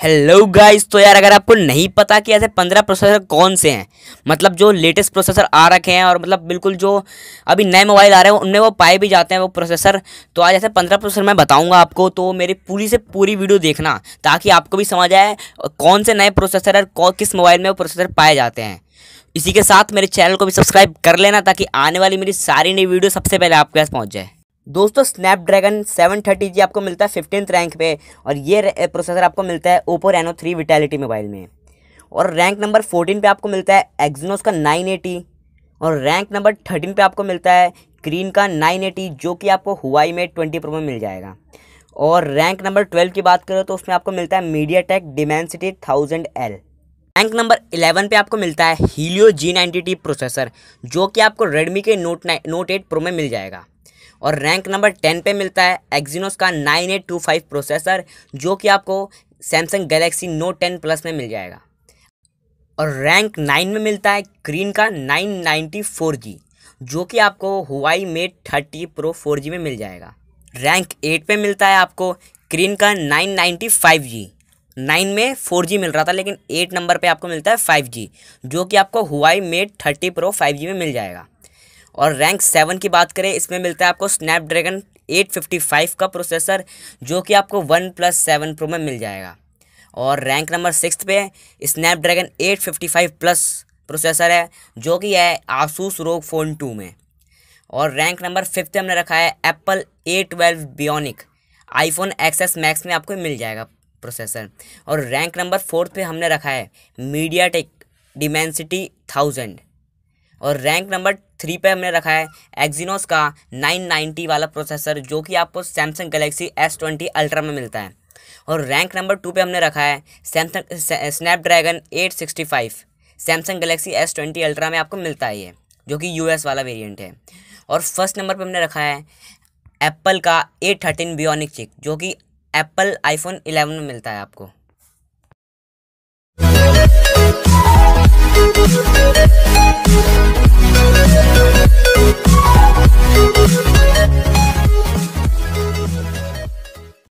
Hello guys तो यार अगर आपको नहीं पता कि ऐसे पंद्रह प्रोसेसर कौन से हैं मतलब जो लेटेस्ट प्रोसेसर आ रखे हैं और मतलब बिल्कुल जो अभी नए मोबाइल आ रहे हैं, उनमें वो पाए भी जाते हैं वो प्रोसेसर तो आज ऐसे पंद्रह प्रोसेसर मैं बताऊँगा आपको तो मेरी पूरी से पूरी वीडियो देखना, ताकि आपको भी समझ आए, कौन से नए प्रोसेसर और किस मोबाइल में वो प्रोसेसर पाए जाते हैं। इसी के साथ मेरे चैनल को भी सब्सक्राइब कर लेना, ताकि आने वाली मेरी सारी नई वीडियो सबसे पहले आपके पास पहुँच जाए। दोस्तों स्नैपड्रैगन 730 जी आपको मिलता है फिफ्टीन रैंक पे और ये प्रोसेसर आपको मिलता है Oppo Reno three Vitality mobile में। और रैंक नंबर 14 पे आपको मिलता है एक्जनोस का 980 और रैंक नंबर 13 पे आपको मिलता है क्रीन का 980 जो कि आपको हुआई में 20 प्रो में मिल जाएगा। और रैंक नंबर 12 की बात करें तो उसमें आपको मिलता है MediaTek Dimensity thousand L rank number 11 पे आपको मिलता है हीलियो जी नाइन्टी प्रोसेसर जो कि आपको रेडमी के नोट नोट एट प्रो में मिल जाएगा। और रैंक नंबर टेन पे मिलता है एक्जीनोस का nine eight two five processor जो कि आपको Samsung Galaxy Note ten plus में मिल जाएगा। और रैंक नाइन में मिलता है क्रीन का नाइन नाइन्टी फोर जी जो कि आपको Huawei Mate thirty Pro four G में मिल जाएगा। रैंक एट पे मिलता है आपको क्रीन का nine ninety five G nine में फोर जी मिल रहा था, लेकिन एट नंबर पे आपको मिलता है फाइव जी जो कि आपको Huawei Mate thirty Pro five G में मिल जाएगा। और रैंक सेवन की बात करें, इसमें मिलता है आपको स्नैपड्रैगन 855 का प्रोसेसर जो कि आपको वन प्लस सेवन प्रो में मिल जाएगा। और रैंक नंबर सिक्स पे स्नैपड्रैगन 855 प्लस प्रोसेसर है, जो कि है आसूस रोग फ़ोन टू में। और रैंक नंबर फिफ्थ हमने रखा है Apple A twelve Bionic iPhone XS Max में आपको मिल जाएगा प्रोसेसर और रैंक नंबर फोर्थ पे हमने रखा है मीडिया टेक डिमेंसिटी थाउज़ेंड और रैंक नंबर थ्री पे हमने रखा है एक्जीनोस का 990 वाला प्रोसेसर जो कि आपको Samsung Galaxy S twenty Ultra में मिलता है। और रैंक नंबर टू पे हमने रखा है Samsung Snapdragon 865 Samsung Galaxy S twenty Ultra में आपको मिलता है ये, जो कि यूएस वाला वेरिएंट है। और फ़र्स्ट नंबर पर हमने रखा है एप्पल का ए थर्टीन बियोनिक चिक जो कि एप्पल आईफोन 11 में मिलता है आपको। Thank